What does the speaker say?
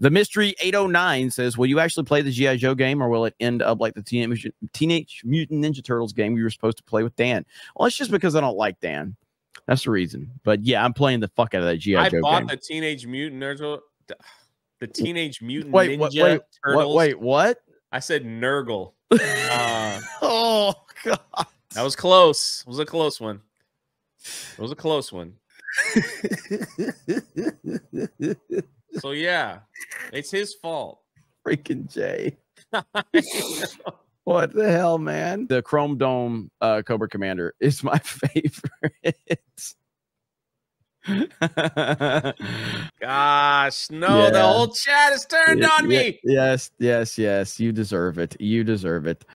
The mystery 809 says, Will you actually play the G.I. Joe game or will it end up like the Teenage, Teenage Mutant Ninja Turtles game we were supposed to play with Dan? Well, it's just because I don't like Dan. That's the reason. But yeah, I'm playing the fuck out of that G.I. Joe I bought game. the Teenage Mutant Nurgle. The Teenage Mutant Wait, Ninja what, wait, Turtles. what, wait, what? I said Nurgle. Uh, oh, God. that was close. It was a close one. It was a close one. So yeah, it's his fault. Freaking Jay. What the hell, man? The Chrome Dome uh, Cobra Commander is my favorite. Gosh, no, the Yeah. whole chat is turned Yeah, on yeah, me. Yes, yes, yes. You deserve it. You deserve it.